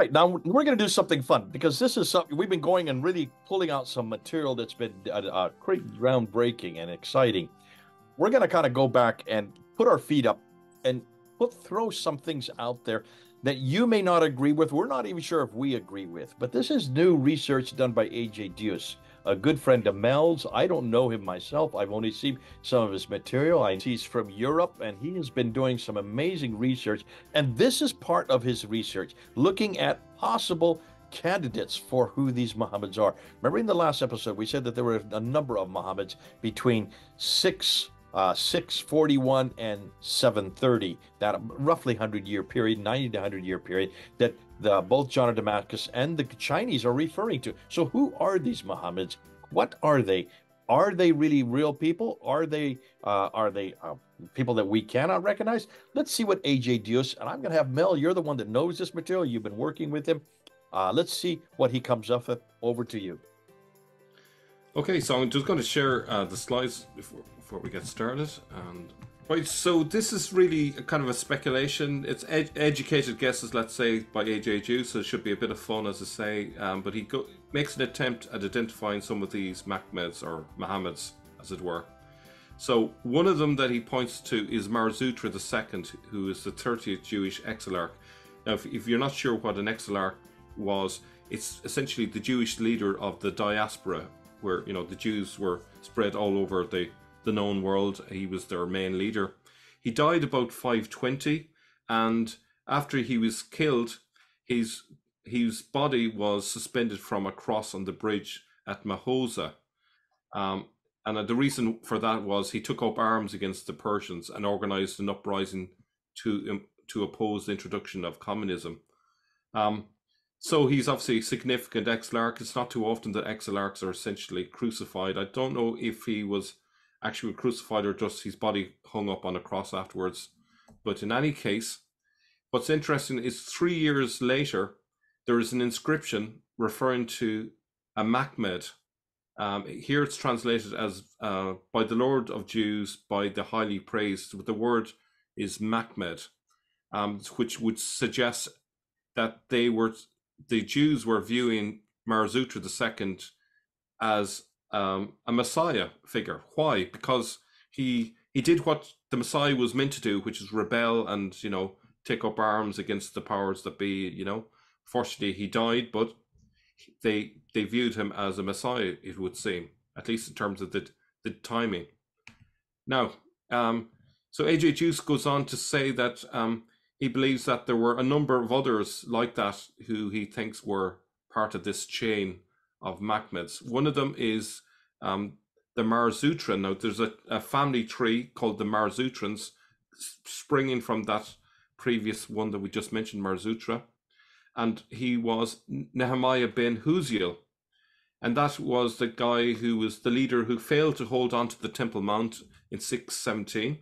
Right now, we're going to do something fun because this is something we've been going and really pulling out some material that's been uh, uh, groundbreaking and exciting. We're going to kind of go back and put our feet up and put throw some things out there that you may not agree with. We're not even sure if we agree with, but this is new research done by AJ Deus, a good friend of Mel's. I don't know him myself. I've only seen some of his material. He's from Europe and he has been doing some amazing research. And this is part of his research, looking at possible candidates for who these Muhammads are. Remember in the last episode, we said that there were a number of Muhammads between six uh, 641 and 730, that roughly 100 year period, 90 to 100 year period, that the, both John of Damascus and the Chinese are referring to. So, who are these Muhammads? What are they? Are they really real people? Are they uh, are they uh, people that we cannot recognize? Let's see what AJ Deus and I'm going to have Mel. You're the one that knows this material. You've been working with him. Uh, let's see what he comes up with. Over to you. Okay, so I'm just going to share uh, the slides before, we get started. And right, so this is really a kind of a speculation. It's ed- educated guesses, let's say, by AJ Deus, so it should be a bit of fun, as I say. Um, but he makes an attempt at identifying some of these Mahmeds or Mohammeds, as it were. So one of them that he points to is Mar Zutra II, who is the 30th Jewish exilarch. Now, if, if you're not sure what an exilarch was, it's essentially the Jewish leader of the diaspora where you know the Jews were spread all over the the known world. He was their main leader. He died about 520, and after he was killed, his his body was suspended from a cross on the bridge at Mahoza. Um, and the reason for that was he took up arms against the Persians and organized an uprising to um, to oppose the introduction of communism. Um, so he's obviously a significant exilarch. It's not too often that exilarchs are essentially crucified. I don't know if he was actually crucified or just his body hung up on a cross afterwards. But in any case, what's interesting is three years later, there is an inscription referring to a Mahmed. Um, here it's translated as uh, by the Lord of Jews, by the highly praised. But the word is Mahmed, um, which would suggest that they were the Jews were viewing Mar Zutra II as um, a Messiah figure. Why? Because he he did what the Messiah was meant to do, which is rebel and you know take up arms against the powers that be. You know, fortunately he died, but they they viewed him as a Messiah. It would seem, at least in terms of the the timing. Now, um, so AJ Deus goes on to say that um, he believes that there were a number of others like that who he thinks were part of this chain of Mahmeds. One of them is um, the Marzutran. Now, there's a, a, family tree called the Marzutrans, springing from that previous one that we just mentioned, Mar Zutra. And he was Nehemiah ben Hushiel. And that was the guy who was the leader who failed to hold on to the Temple Mount in 617.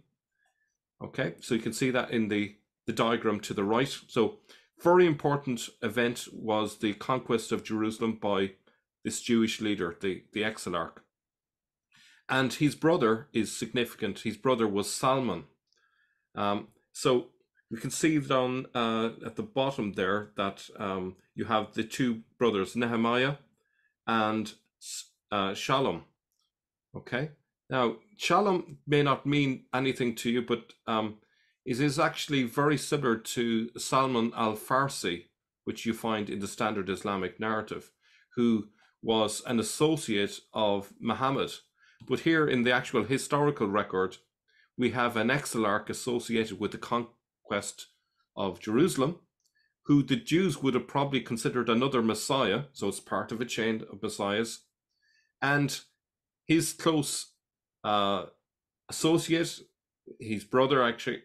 Okay, so you can see that in the the diagram to the right. So very important event was the conquest of Jerusalem by this Jewish leader, the, the Exilarch. And his brother is significant. His brother was Salmon. Um, so you can see down uh, at the bottom there that um, you have the two brothers, Nehemiah and uh, Shalom. Okay. Now, Shalom may not mean anything to you, but um, it is actually very similar to Salman al Farsi, which you find in the standard Islamic narrative, who was an associate of Muhammad. But here in the actual historical record, we have an exilarch associated with the conquest of Jerusalem, who the Jews would have probably considered another Messiah, so it's part of a chain of Messiahs. And his close uh, associate, his brother actually,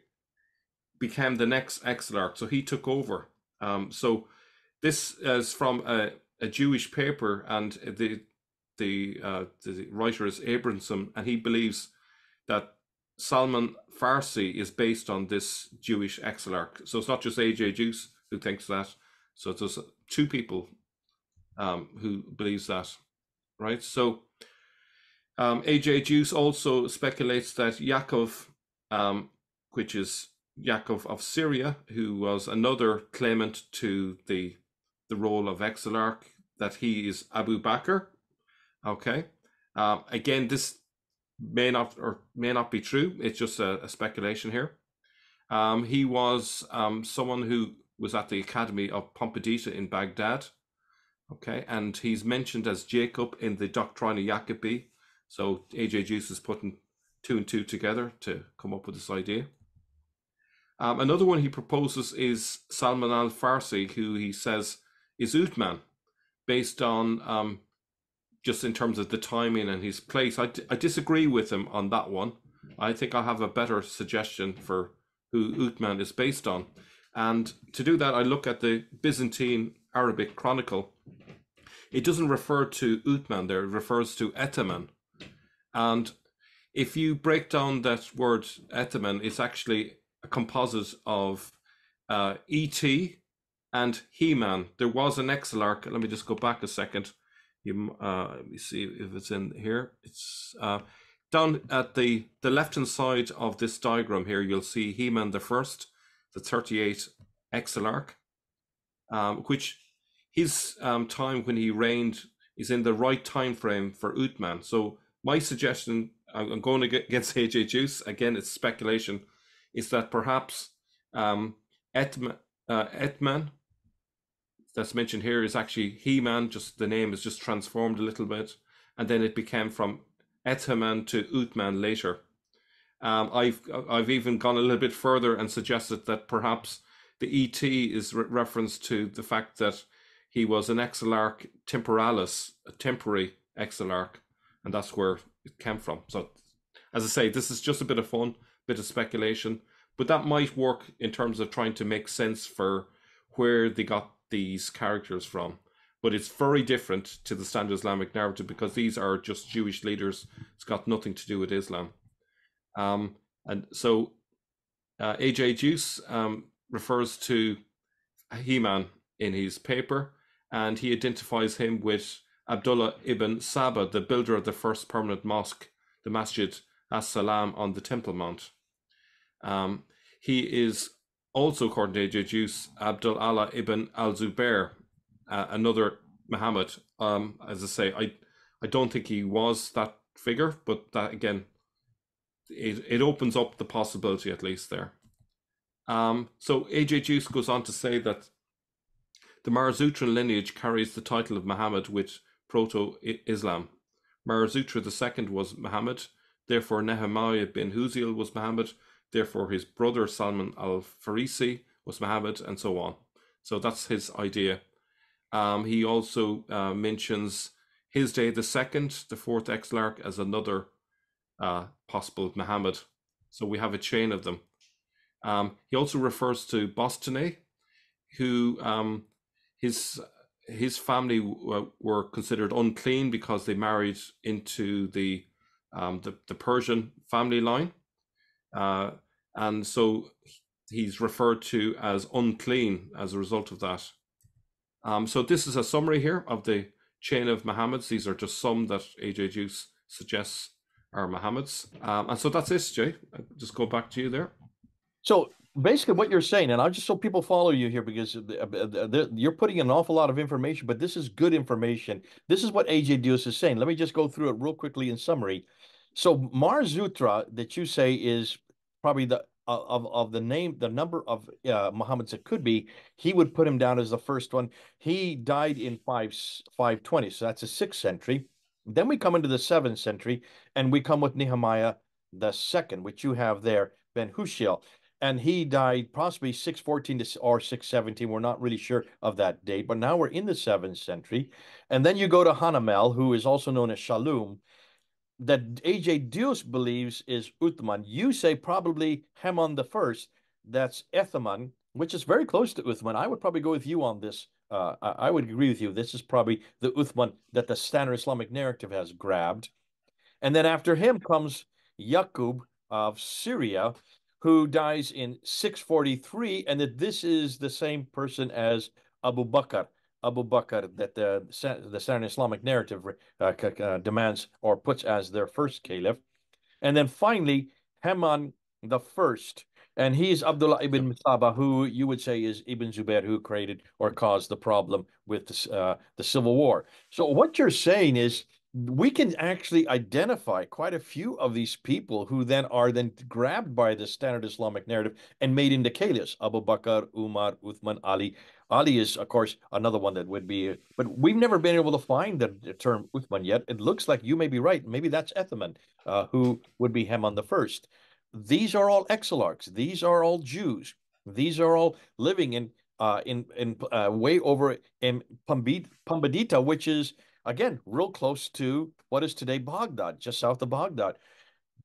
became the next exilarch. So he took over. Um, so this is from a, a Jewish paper, and the the uh, the writer is Abramson, and he believes that Salman Farsi is based on this Jewish exilarch. So it's not just AJ Deus who thinks that. So there's two people um, who believes that, right? So um, AJ Deus also speculates that Yaakov, um, which is Yaakov of Syria, who was another claimant to the the role of Exilarch that he is Abu Bakr. Okay. Um, again, this may not or may not be true. It's just a, a speculation here. Um, he was um, someone who was at the Academy of Pumbedita in Baghdad. Okay, and he's mentioned as Jacob in the Doctrina Jacobi. So AJ Deus is putting two and two together to come up with this idea. Um, another one he proposes is Salman al Farsi, who he says is Uthman, based on um, just in terms of the timing and his place. I, I disagree with him on that one. I think I have a better suggestion for who Uthman is based on. And to do that, I look at the Byzantine Arabic Chronicle. It doesn't refer to Uthman there, it refers to Etaman. And if you break down that word Etaman, it's actually a composite of uh, ET and He-Man. There was an Exilarch. Let me just go back a second. You, uh, let me see if it's in here. It's uh, down at the, the left-hand side of this diagram here. You'll see He-Man the first, the 38 Exilarch, um, which his um, time when he reigned is in the right time frame for Uthman. So my suggestion, I'm going against AJ Deus again. It's speculation, is that perhaps um, Etman, uh, Etman that's mentioned here is actually He-Man. Just the name is just transformed a little bit, and then it became from Etman to Uthman later. Um, I've I've even gone a little bit further and suggested that perhaps the ET is re- reference to the fact that he was an exilarch temporalis, a temporary exilarch, and that's where it came from. So, as I say, this is just a bit of fun, bit of speculation, but that might work in terms of trying to make sense for where they got these characters from. But it's very different to the standard Islamic narrative because these are just Jewish leaders. It's got nothing to do with Islam. Um, and so uh, AJ Deus um, refers to He-Man in his paper, and he identifies him with Abdullah ibn Saba, the builder of the first permanent mosque, the Masjid as-Salam on the Temple Mount. Um, he is also, according to AJ Deus, Abdul Allah ibn al Zubair, uh, another Muhammad. Um, as I say, I, I don't think he was that figure, but that again, it, it opens up the possibility at least there. Um, so AJ Deus goes on to say that the Marzutran lineage carries the title of Muhammad with Proto Islam. Mar Zutra II was Muhammad, therefore Nehemiah bin Hushiel was Muhammad, Therefore, his brother Salman al Farisi was Muhammad, and so on. So that's his idea. Um, he also uh, mentions Hisdai the second, the fourth Exilarch, as another uh, possible Muhammad. So we have a chain of them. Um, he also refers to Bustanai, who um, his his family w- were considered unclean because they married into the um, the, the Persian family line. Uh, and so he's referred to as unclean as a result of that. Um, so this is a summary here of the chain of Muhammads. These are just some that AJ Deus suggests are Muhammads. Um, and so that's it, Jay. I'll just go back to you there. So basically what you're saying, and I'll just so people follow you here because you're putting an awful lot of information, but this is good information. This is what AJ Deus is saying. Let me just go through it real quickly in summary. So Mar Zutra that you say is probably the of of the name the number of uh, Muhammad's it could be he would put him down as the first one. He died in 5 520 so that's a 6th century. Then we come into the 7th century and we come with Nehemiah the second which you have there Ben Hushiel and he died possibly 614 to, or 617 we're not really sure of that date but now we're in the 7th century. And then you go to Hanamel who is also known as Shalom that AJ Deus believes is Uthman. You say probably Haman the first. That's Ethaman, which is very close to Uthman. I would probably go with you on this. Uh, I, would agree with you. This is probably the Uthman that the standard Islamic narrative has grabbed. And then after him comes Yaqub of Syria, who dies in 643, and that this is the same person as Abu Bakr. Abu Bakr that the, the Standard Islamic narrative uh, uh, demands or puts as their first caliph. And then finally, Haman the first, And he's Abdullah ibn Musaba, who you would say is Ibn Zubair, who created or caused the problem with uh, the civil war. So what you're saying is we can actually identify quite a few of these people who then are then grabbed by the standard Islamic narrative and made into caliphs. Abu Bakr, Umar, Uthman, Ali. Ali is, of course, another one that would be, but we've never been able to find the, term Uthman yet. It looks like you may be right. Maybe that's Ethman, uh, who would be Haman the first. These are all exilarchs. These are all Jews. These are all living in uh, in in uh, way over in Pumbedita, which is again real close to what is today Baghdad, just south of Baghdad.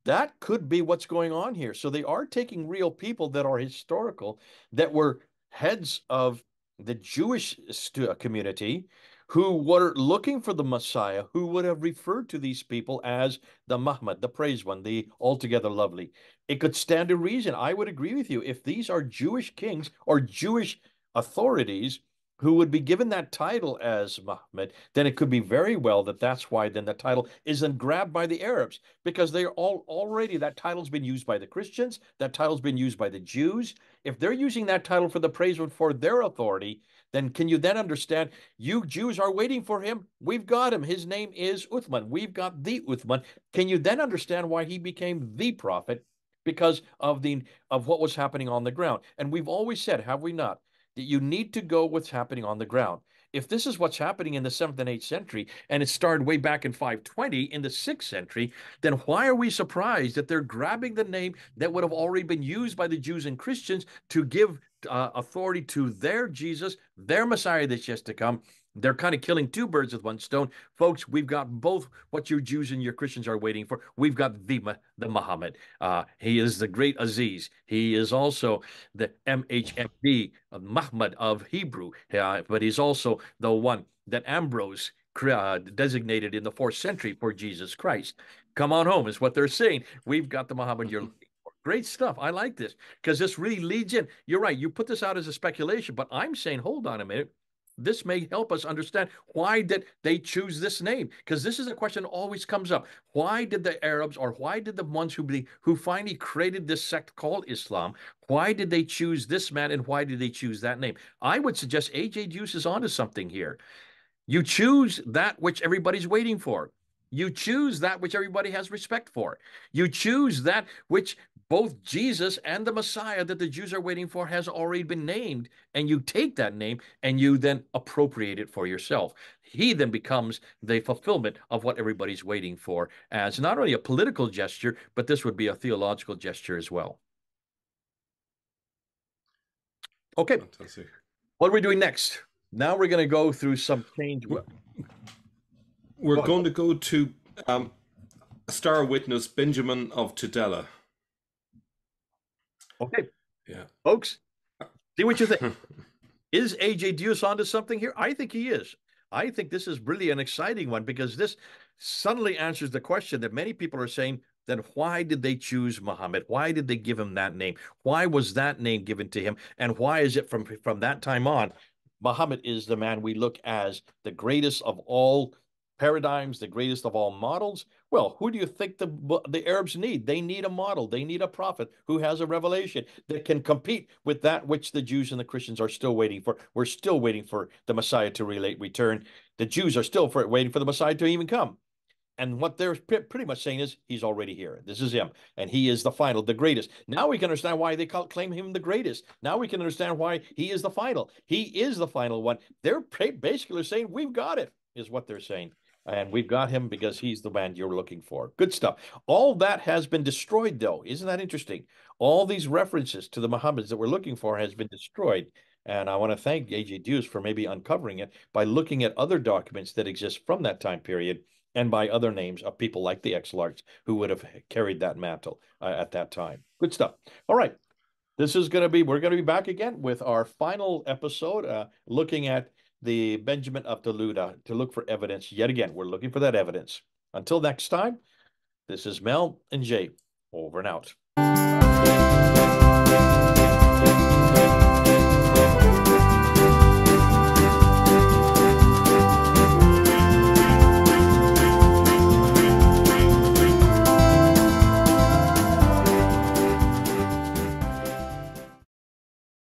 That could be what's going on here. So they are taking real people that are historical, that were heads of the Jewish uh, community, who were looking for the Messiah, who would have referred to these people as the Muhammad, the praised one, the altogether lovely. It could stand to reason. I would agree with you. If these are Jewish kings or Jewish authorities who would be given that title as Muhammad, then it could be very well that that's why then the title isn't grabbed by the Arabs because they're all already that title's been used by the Christians, that title's been used by the Jews. If they're using that title for the praise for their authority, then can you then understand you Jews are waiting for him? We've got him. His name is Uthman. We've got the Uthman. Can you then understand why he became the prophet? Because of the of what was happening on the ground. And we've always said, have we not, that you need to go what's happening on the ground. If this is what's happening in the 7th and 8th century, and it started way back in 520 in the 6th century, then why are we surprised that they're grabbing the name that would have already been used by the Jews and Christians to give uh, authority to their Jesus, their Messiah that's yet to come. They're kind of killing two birds with one stone. Folks, we've got both what your Jews and your Christians are waiting for. We've got the, the Muhammad. Uh, he is the great Aziz. He is also the MHMD, of Muhammad of Hebrew, uh, but he's also the one that Ambrose uh, designated in the fourth century for Jesus Christ. Come on home is what they're saying. We've got the Muhammad you're Great stuff. I like this because this really leads in. You're right. You put this out as a speculation, but I'm saying, hold on a minute. This may help us understand why did they choose this name? Because this is a question always comes up. Why did the Arabs or why did the ones who be, who finally created this sect called Islam, why did they choose this man and why did they choose that name? I would suggest AJ Deus is onto something here. You choose that which everybody's waiting for. You choose that which everybody has respect for. You choose that which both Jesus and the Messiah that the Jews are waiting for has already been named, and you take that name and you then appropriate it for yourself. He then becomes the fulfillment of what everybody's waiting for as not only a political gesture, but this would be a theological gesture as well. Okay. Fantastic. What are we doing next? Now we're going to go through some change. We're going to go to um, star witness Benjamin of Tudela. Okay. Yeah. Folks, see what you think. is AJ Deus onto something here? I think he is. I think this is really an exciting one because this suddenly answers the question that many people are saying then why did they choose Muhammad? Why did they give him that name? Why was that name given to him? And why is it from from that time on, Muhammad is the man we look as the greatest of all paradigms, the greatest of all models. Well, who do you think the the Arabs need? They need a model. They need a prophet who has a revelation that can compete with that which the Jews and the Christians are still waiting for. We're still waiting for the Messiah to relate return. The Jews are still for, waiting for the Messiah to even come. And what they're pretty much saying is he's already here. This is him, and he is the final, the greatest. Now we can understand why they call, claim him the greatest. Now we can understand why he is the final. He is the final one. They're basically saying we've got it, is what they're saying. And we've got him because he's the man you're looking for. Good stuff. All that has been destroyed, though. Isn't that interesting? All these references to the Muhammads that we're looking for has been destroyed. And I want to thank AJ Deus for maybe uncovering it by looking at other documents that exist from that time period and by other names of people like the Exilarchs who would have carried that mantle uh, at that time. Good stuff. All right. This is going to be, we're going to be back again with our final episode, uh, looking at the Benjamin of Tudela to look for evidence. Yet again, we're looking for that evidence. Until next time, this is Mel and Jay. Over and out.